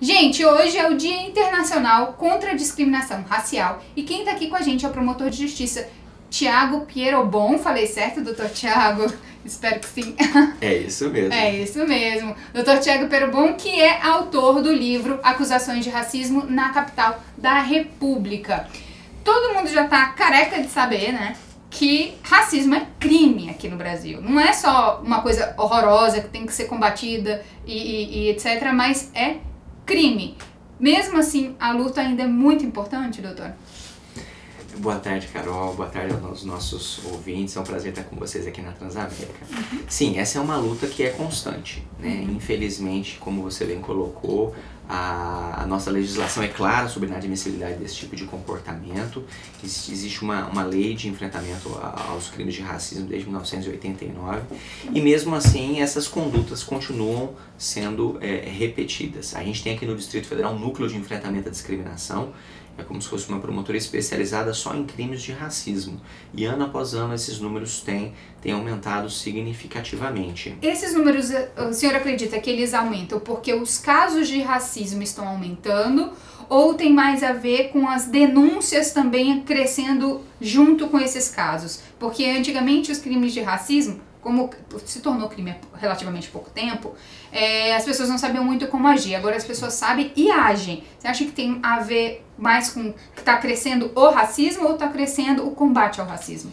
Gente, hoje é o Dia Internacional contra a Discriminação Racial e quem tá aqui com a gente é o promotor de justiça Tiago Pierobon. Falei certo, doutor Tiago? Espero que sim. É isso mesmo. É isso mesmo. Doutor Tiago Pierobon, que é autor do livro Acusações de Racismo na Capital da República. Todo mundo já tá careca de saber, né? que racismo é crime aqui no Brasil. Não é só uma coisa horrorosa que tem que ser combatida e, e, e etc., mas é crime. Mesmo assim, a luta ainda é muito importante, doutor? Boa tarde, Carol. Boa tarde aos nossos ouvintes. É um prazer estar com vocês aqui na Transamérica. Uhum. Sim, essa é uma luta que é constante. Né? Uhum. Infelizmente, como você bem colocou, a, a, nossa legislação é clara sobre a inadmissibilidade desse tipo de comportamento. Existe uma, uma lei de enfrentamento aos crimes de racismo desde 1989 e mesmo assim essas condutas continuam sendo é, repetidas. A gente tem aqui no Distrito Federal um núcleo de enfrentamento à discriminação é como se fosse uma promotoria especializada só em crimes de racismo. E ano após ano esses números têm, têm aumentado significativamente. Esses números, eh, o senhor acredita que eles aumentam porque os casos de racismo estão aumentando? Ou tem mais a ver com as denúncias também crescendo junto com esses casos? Porque antigamente os crimes de racismo como se tornou crime há relativamente pouco tempo, é, as pessoas não sabiam muito como agir. Agora as pessoas sabem e agem. Você acha que tem a ver mais com que está crescendo o racismo ou está crescendo o combate ao racismo?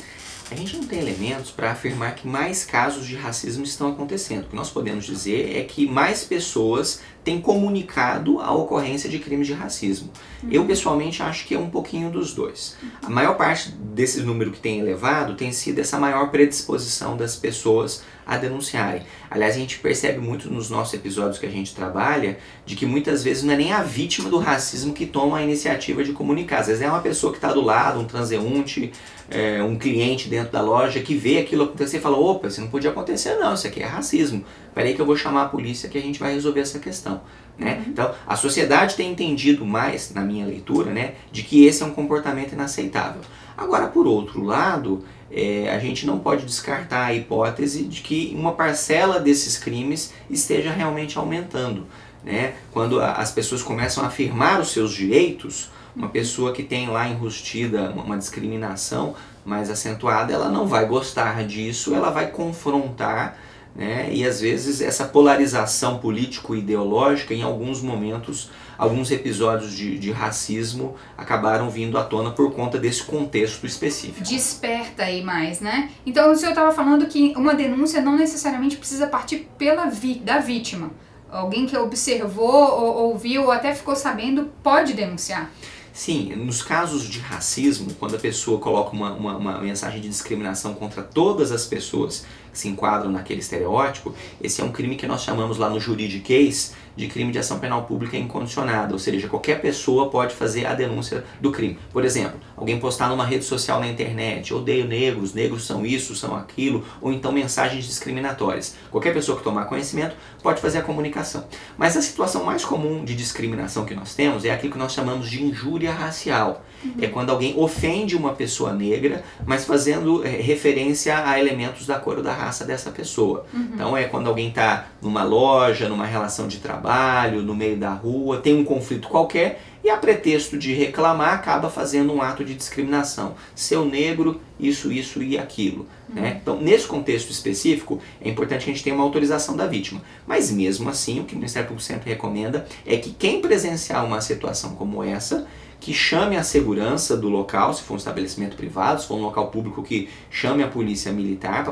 A gente não tem elementos para afirmar que mais casos de racismo estão acontecendo. O que nós podemos dizer é que mais pessoas têm comunicado a ocorrência de crimes de racismo. Uhum. Eu pessoalmente acho que é um pouquinho dos dois. A maior parte desse número que tem elevado tem sido essa maior predisposição das pessoas a denunciarem. Aliás, a gente percebe muito nos nossos episódios que a gente trabalha de que muitas vezes não é nem a vítima do racismo que toma a iniciativa de comunicar. Às vezes é uma pessoa que está do lado, um transeunte, é, um cliente dentro da loja que vê aquilo acontecer e fala: opa, isso não podia acontecer, não, isso aqui é racismo. Peraí que eu vou chamar a polícia que a gente vai resolver essa questão. Né? Uhum. Então, a sociedade tem entendido mais, na minha leitura, né, de que esse é um comportamento inaceitável. Agora, por outro lado, é, a gente não pode descartar a hipótese de que uma parcela desses crimes esteja realmente aumentando. Né? Quando a, as pessoas começam a afirmar os seus direitos, uma pessoa que tem lá enrustida uma discriminação mais acentuada, ela não vai gostar disso, ela vai confrontar né? E às vezes essa polarização político-ideológica, em alguns momentos, alguns episódios de, de, racismo acabaram vindo à tona por conta desse contexto específico. Desperta aí mais, né? Então o senhor estava falando que uma denúncia não necessariamente precisa partir pela vi da vítima. Alguém que observou, ou, ouviu, ou até ficou sabendo, pode denunciar. Sim, nos casos de racismo, quando a pessoa coloca uma, uma, uma, mensagem de discriminação contra todas as pessoas se enquadram naquele estereótipo, esse é um crime que nós chamamos lá no juridiquês de crime de ação penal pública incondicionada, ou seja, qualquer pessoa pode fazer a denúncia do crime. Por exemplo, alguém postar numa rede social na internet, odeio negros, negros são isso, são aquilo, ou então mensagens discriminatórias. Qualquer pessoa que tomar conhecimento pode fazer a comunicação. Mas a situação mais comum de discriminação que nós temos é aquilo que nós chamamos de injúria racial. Uhum. É quando alguém ofende uma pessoa negra, mas fazendo é, referência a elementos da cor ou da raça dessa pessoa. Uhum. Então é quando alguém está numa loja, numa relação de trabalho, no meio da rua, tem um conflito qualquer e a pretexto de reclamar acaba fazendo um ato de discriminação. Seu negro, isso, isso e aquilo. Uhum. Né? Então, nesse contexto específico, é importante que a gente tenha uma autorização da vítima. Mas mesmo assim, o que o Ministério Público sempre recomenda é que quem presenciar uma situação como essa que chame a segurança do local, se for um estabelecimento privado, se for um local público que chame a polícia militar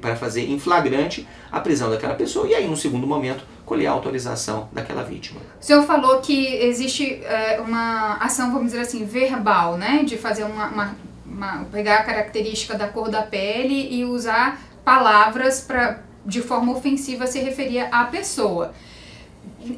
para fazer em flagrante a prisão daquela pessoa e aí, no segundo momento, colher a autorização daquela vítima. O senhor falou que existe é, uma ação, vamos dizer assim, verbal, né? De fazer uma, uma, uma pegar a característica da cor da pele e usar palavras para de forma ofensiva se referir à pessoa.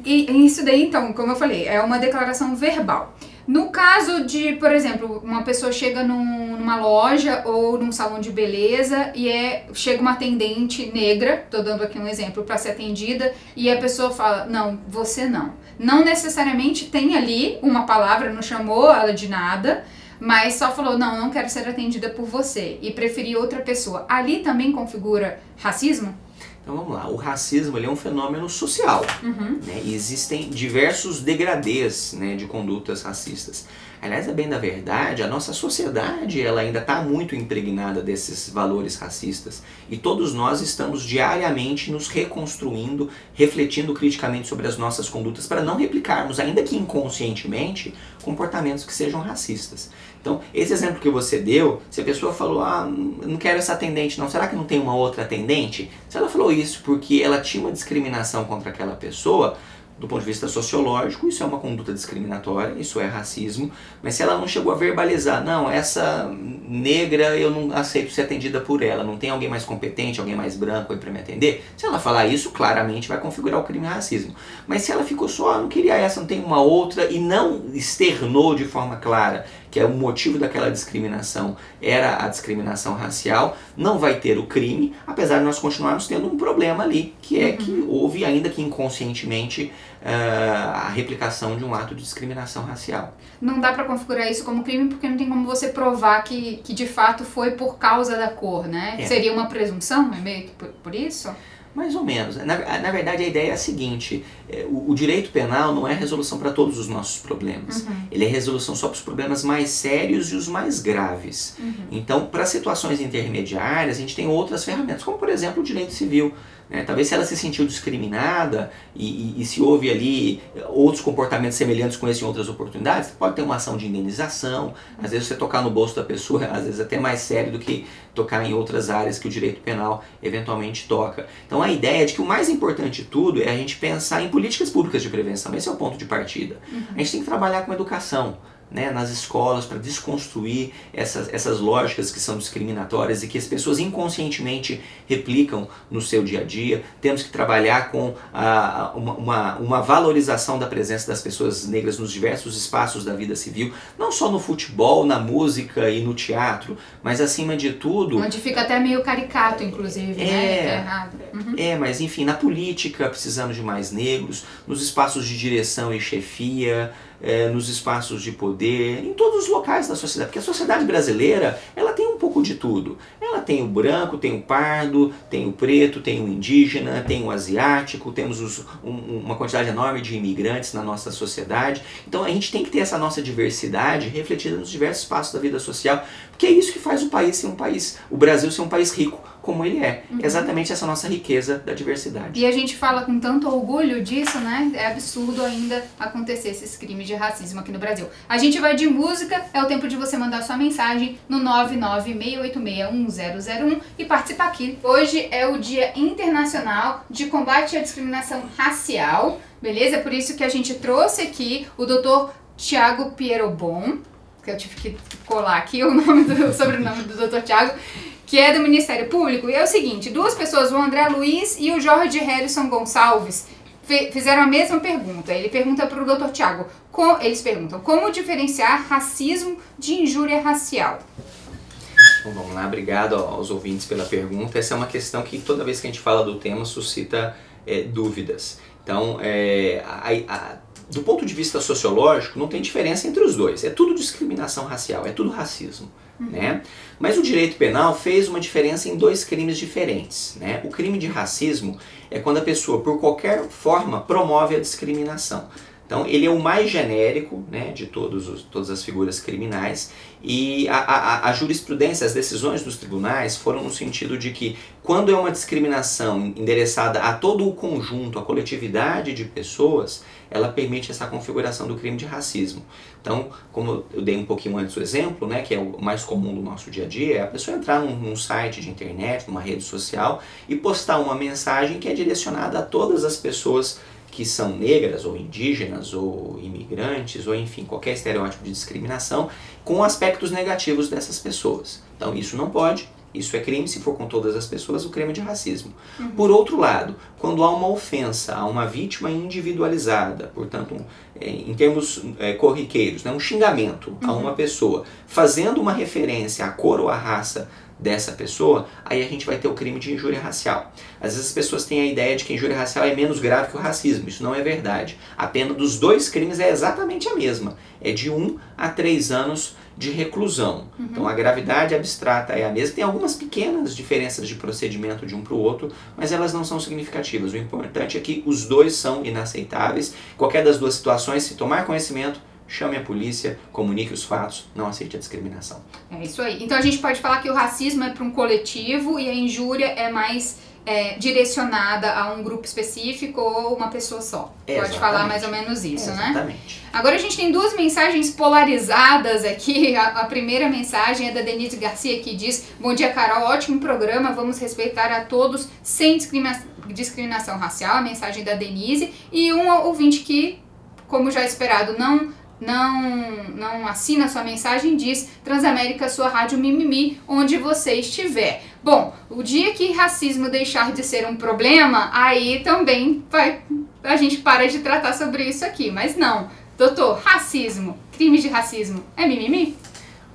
E isso daí, então, como eu falei, é uma declaração verbal. No caso de, por exemplo, uma pessoa chega num, numa loja ou num salão de beleza e é chega uma atendente negra, tô dando aqui um exemplo para ser atendida, e a pessoa fala: "Não, você não". Não necessariamente tem ali uma palavra, não chamou ela de nada, mas só falou: "Não, não quero ser atendida por você" e preferir outra pessoa. Ali também configura racismo? Então vamos lá, o racismo ele é um fenômeno social. Uhum. Né? Existem diversos degradês né, de condutas racistas. Aliás, é bem da verdade, a nossa sociedade ela ainda está muito impregnada desses valores racistas. E todos nós estamos diariamente nos reconstruindo, refletindo criticamente sobre as nossas condutas para não replicarmos, ainda que inconscientemente, comportamentos que sejam racistas. Então, esse exemplo que você deu, se a pessoa falou, ah, não quero essa atendente não, será que não tem uma outra atendente? Se ela falou isso porque ela tinha uma discriminação contra aquela pessoa, do ponto de vista sociológico, isso é uma conduta discriminatória, isso é racismo, mas se ela não chegou a verbalizar, não, essa negra eu não aceito ser atendida por ela, não tem alguém mais competente, alguém mais branco aí para me atender, se ela falar isso, claramente vai configurar o crime racismo. Mas se ela ficou só, ah, não queria essa, não tem uma outra, e não externou de forma clara que é o motivo daquela discriminação era a discriminação racial, não vai ter o crime, apesar de nós continuarmos tendo um problema ali, que é que uhum. houve, ainda que inconscientemente, uh, a replicação de um ato de discriminação racial. Não dá para configurar isso como crime porque não tem como você provar que, que de fato foi por causa da cor, né? É. Seria uma presunção, é meio que por, por isso? Mais ou menos. Na, na verdade, a ideia é a seguinte: o, o direito penal não é resolução para todos os nossos problemas. Uhum. Ele é resolução só para os problemas mais sérios e os mais graves. Uhum. Então, para situações intermediárias, a gente tem outras ferramentas, como por exemplo o direito civil. Né? Talvez se ela se sentiu discriminada e, e, e, se houve ali outros comportamentos semelhantes com esse em outras oportunidades, pode ter uma ação de indenização. Às vezes você tocar no bolso da pessoa, às vezes até mais sério do que tocar em outras áreas que o direito penal eventualmente toca. Então a ideia é de que o mais importante de tudo é a gente pensar em políticas públicas de prevenção. Esse é o ponto de partida. Uhum. A gente tem que trabalhar com educação né, nas escolas para desconstruir essas, essas lógicas que são discriminatórias e que as pessoas inconscientemente replicam no seu dia a dia. Temos que trabalhar com a, uma, uma, uma valorização da presença das pessoas negras nos diversos espaços da vida civil, não só no futebol, na música e no teatro, mas acima de tudo. Onde fica até meio caricato, inclusive, é, né? É errado. Uhum. É, mas enfim, na política precisamos de mais negros, nos espaços de direção e chefia é, nos espaços de poder, em todos os locais da sociedade. Porque a sociedade brasileira, ela tem um pouco de tudo. Ela tem o branco, tem o pardo, tem o preto, tem o indígena, tem o asiático, temos os, um, uma quantidade enorme de imigrantes na nossa sociedade. Então a gente tem que ter essa nossa diversidade refletida nos diversos espaços da vida social, porque é isso que faz o país ser um país, o Brasil ser um país rico como ele é. Uhum. Exatamente essa nossa riqueza da diversidade. E a gente fala com tanto orgulho disso, né? É absurdo ainda acontecer esses crimes de racismo aqui no Brasil. A gente vai de música, é o tempo de você mandar sua mensagem no 996861001 e participar aqui. Hoje é o Dia Internacional de Combate à Discriminação Racial, beleza? É por isso que a gente trouxe aqui o Dr. Tiago Pierobon, que eu tive que colar aqui o nome do sobrenome do Dr. Tiago que é do Ministério Público, e é o seguinte: duas pessoas, o André Luiz e o Jorge Harrison Gonçalves, fizeram a mesma pergunta. Ele pergunta para o Dr. Tiago, eles perguntam como diferenciar racismo de injúria racial. Então vamos lá, obrigado aos ouvintes pela pergunta. Essa é uma questão que toda vez que a gente fala do tema suscita é, dúvidas. Então, é, a, a, do ponto de vista sociológico, não tem diferença entre os dois. É tudo discriminação racial, é tudo racismo. Uhum. Né? Mas o direito penal fez uma diferença em dois crimes diferentes. Né? O crime de racismo é quando a pessoa, por qualquer forma, promove a discriminação. Então, ele é o mais genérico né, de todos os, todas as figuras criminais e a, a, a, jurisprudência, as decisões dos tribunais foram no sentido de que, quando é uma discriminação endereçada a todo o conjunto, a coletividade de pessoas, ela permite essa configuração do crime de racismo. Então, como eu dei um pouquinho antes o exemplo, né, que é o mais comum do nosso dia a dia, é a pessoa entrar num, num site de internet, numa rede social e postar uma mensagem que é direcionada a todas as pessoas que são negras ou indígenas ou imigrantes ou enfim qualquer estereótipo de discriminação com aspectos negativos dessas pessoas. Então isso não pode, isso é crime se for com todas as pessoas, o crime de racismo. Uhum. Por outro lado, quando há uma ofensa a uma vítima individualizada, portanto, é, em termos é, corriqueiros, né, um xingamento uhum. a uma pessoa, fazendo uma referência à cor ou à raça dessa pessoa, aí a gente vai ter o crime de injúria racial. Às vezes as pessoas têm a ideia de que a injúria racial é menos grave que o racismo. Isso não é verdade. A pena dos dois crimes é exatamente a mesma. É de 1 um a 3 anos de reclusão. Uhum. Então a gravidade abstrata é a mesma. Tem algumas pequenas diferenças de procedimento de um para o outro, mas elas não são significativas. O importante é que os dois são inaceitáveis. Qualquer das duas situações, se tomar conhecimento, chame a polícia, comunique os fatos, não aceite a discriminação. É isso aí. Então a gente pode falar que o racismo é para um coletivo e a injúria é mais é, direcionada a um grupo específico ou uma pessoa só. Exatamente. Pode falar mais ou menos isso, Exatamente. né? Exatamente. Agora a gente tem duas mensagens polarizadas aqui. A, a, primeira mensagem é da Denise Garcia que diz: Bom dia, Carol, ótimo programa, vamos respeitar a todos sem discrimina discriminação racial. A mensagem da Denise. E um ouvinte que, como já esperado, não não, não assina sua mensagem, diz Transamérica, sua rádio mimimi, onde você estiver. Bom, o dia que racismo deixar de ser um problema, aí também vai, a gente para de tratar sobre isso aqui. Mas não, doutor, racismo, crime de racismo, é mimimi?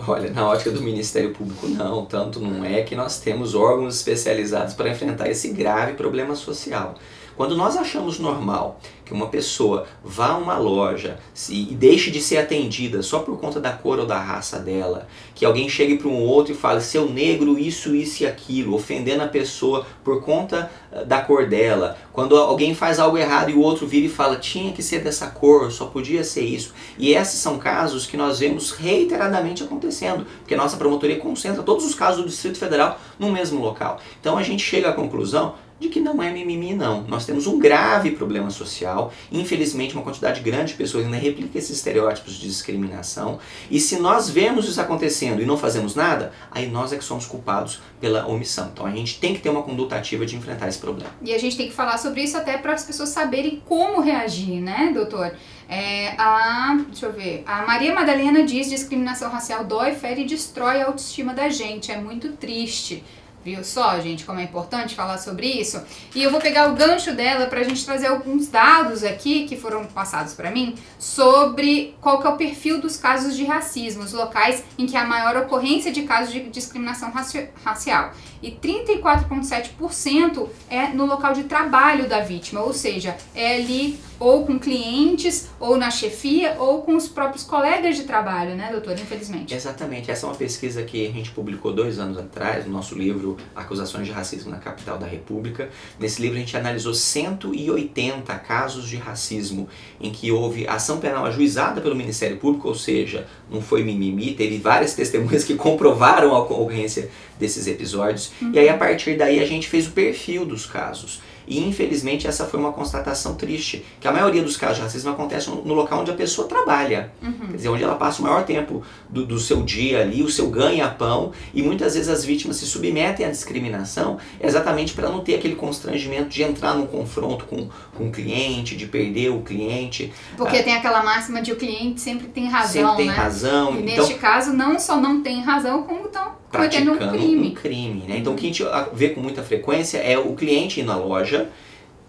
Olha, na ótica do Ministério Público, não. Tanto não é que nós temos órgãos especializados para enfrentar esse grave problema social. Quando nós achamos normal que uma pessoa vá a uma loja e deixe de ser atendida só por conta da cor ou da raça dela, que alguém chegue para um outro e fale seu negro isso, isso e aquilo, ofendendo a pessoa por conta eh, da cor dela, quando alguém faz algo errado e o outro vira e fala tinha que ser dessa cor, só podia ser isso. E esses são casos que nós vemos reiteradamente acontecendo, porque nossa promotoria concentra todos os casos do Distrito Federal no mesmo local. Então a gente chega à conclusão de que não é mimimi não. Nós temos um grave problema social, infelizmente uma quantidade grande de pessoas ainda replica esses estereótipos de discriminação, e se nós vemos isso acontecendo e não fazemos nada, aí nós é que somos culpados pela omissão. Então a gente tem que ter uma conduta ativa de enfrentar esse problema. E a gente tem que falar sobre isso até para as pessoas saberem como reagir, né, doutor? É, a, deixa eu ver, a Maria Madalena diz discriminação racial dói, fere e destrói a autoestima da gente, é muito triste. Viu só, gente, como é importante falar sobre isso? E eu vou pegar o gancho dela para a gente trazer alguns dados aqui que foram passados para mim sobre qual que é o perfil dos casos de racismo, os locais em que há maior ocorrência de casos de discriminação raci racial. E 34,7% é no local de trabalho da vítima, ou seja, é ali ou com clientes, ou na chefia, ou com os próprios colegas de trabalho, né, doutor? Infelizmente. Exatamente. Essa é uma pesquisa que a gente publicou dois anos atrás, no nosso livro Acusações de Racismo na Capital da República. Nesse livro a gente analisou 180 casos de racismo em que houve ação penal ajuizada pelo Ministério Público, ou seja, não foi mimimi, teve várias testemunhas que comprovaram a ocorrência desses episódios. Uhum. E aí a partir daí a gente fez o perfil dos casos. E infelizmente essa foi uma constatação triste, que a maioria dos casos de racismo acontece no local onde a pessoa trabalha, uhum. quer dizer, onde ela passa o maior tempo do, do seu dia ali, o seu ganha-pão, e muitas vezes as vítimas se submetem à discriminação exatamente para não ter aquele constrangimento de entrar num confronto com, com o cliente, de perder o cliente. Porque ah, tem aquela máxima de o cliente sempre tem razão, sempre tem né? razão. E então, neste caso, não só não tem razão, como estão praticando um crime. Um crime né? Então o que a gente vê com muita frequência é o cliente ir na loja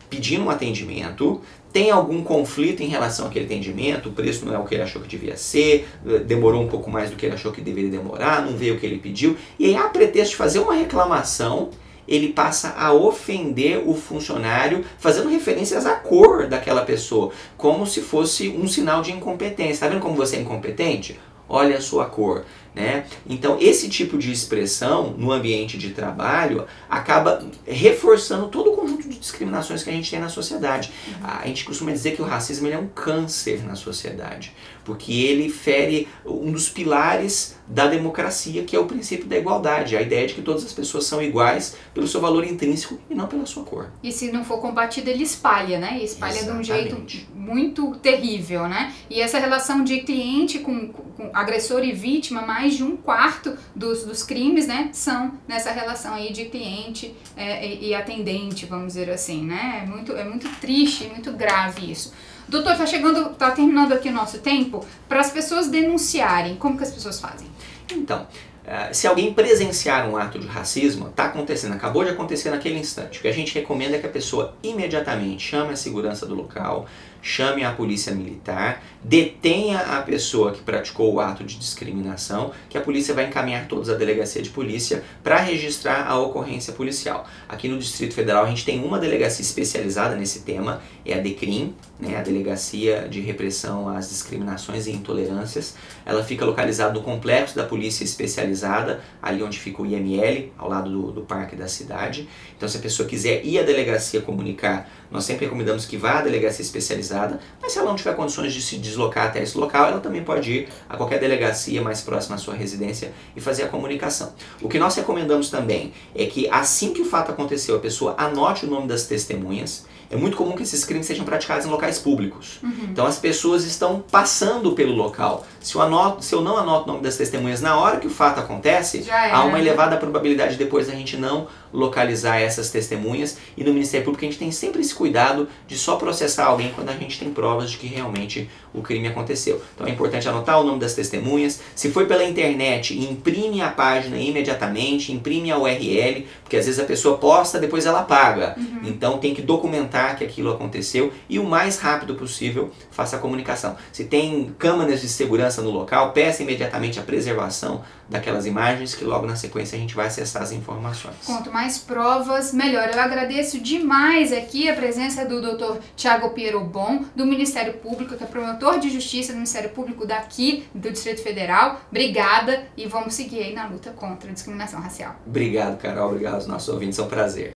pedindo um atendimento, tem algum conflito em relação àquele atendimento, o preço não é o que ele achou que devia ser, demorou um pouco mais do que ele achou que deveria demorar, não veio o que ele pediu, e aí a pretexto de fazer uma reclamação, ele passa a ofender o funcionário, fazendo referências à cor daquela pessoa, como se fosse um sinal de incompetência. Está vendo como você é incompetente? Olha a sua cor. Né? Então, esse tipo de expressão no ambiente de trabalho acaba reforçando todo o conjunto de discriminações que a gente tem na sociedade. A gente costuma dizer que o racismo é um câncer na sociedade, porque ele fere um dos pilares da democracia, que é o princípio da igualdade, a ideia de que todas as pessoas são iguais pelo seu valor intrínseco e não pela sua cor. E se não for combatido, ele espalha, né? E espalha Exatamente. de um jeito muito terrível, né? E essa relação de cliente com, com agressor e vítima, mais de um quarto dos, dos crimes, né, são nessa relação aí de cliente é, e, e, atendente, vamos dizer assim, né? É muito, é muito triste, muito grave isso. Doutor, tá chegando, tá terminando aqui o nosso tempo. Para as pessoas denunciarem, como que as pessoas fazem? Então, Uh, se alguém presenciar um ato de racismo, está acontecendo, acabou de acontecer naquele instante. O que a gente recomenda é que a pessoa imediatamente chame a segurança do local, chame a polícia militar, detenha a pessoa que praticou o ato de discriminação, que a polícia vai encaminhar todos à delegacia de polícia para registrar a ocorrência policial. Aqui no Distrito Federal a gente tem uma delegacia especializada nesse tema, é a DECRIM, né, a Delegacia de Repressão às Discriminações e Intolerâncias. Ela fica localizada no complexo da Polícia Especializada, ali onde fica o IML, ao lado do, do parque da cidade. Então se a pessoa quiser ir à delegacia comunicar, nós sempre recomendamos que vá à delegacia especializada, mas se ela não tiver condições de se deslocar até esse local, ela também pode ir a qualquer delegacia mais próxima à sua residência e fazer a comunicação. O que nós recomendamos também é que assim que o fato aconteceu, a pessoa anote o nome das testemunhas. É muito comum que esses crimes sejam praticados em locais públicos. Uhum. Então as pessoas estão passando pelo local. Se eu, anoto, se eu não anoto o nome das testemunhas na hora que o fato acontece, há uma elevada probabilidade depois da gente não localizar essas testemunhas. E no Ministério Público a gente tem sempre esse cuidado de só processar alguém quando a gente tem provas de que realmente o crime aconteceu. Então é importante anotar o nome das testemunhas. Se foi pela internet, imprime a página imediatamente, imprime a URL, porque às vezes a pessoa posta, depois ela paga. Uhum. Então tem que documentar que aquilo aconteceu e o mais rápido possível faça a comunicação. Se tem câmeras de segurança no local, peça imediatamente a preservação daquelas imagens que logo na sequência a gente vai acessar as informações. Quanto mais provas, melhor. Eu agradeço demais aqui a presença do Dr. Tiago Pierobon, do Ministério Público, que é promotor de justiça do Ministério Público daqui do Distrito Federal. Obrigada e vamos seguir aí na luta contra a discriminação racial. Obrigado, Carol. Obrigado aos nossos ouvintes. É um prazer.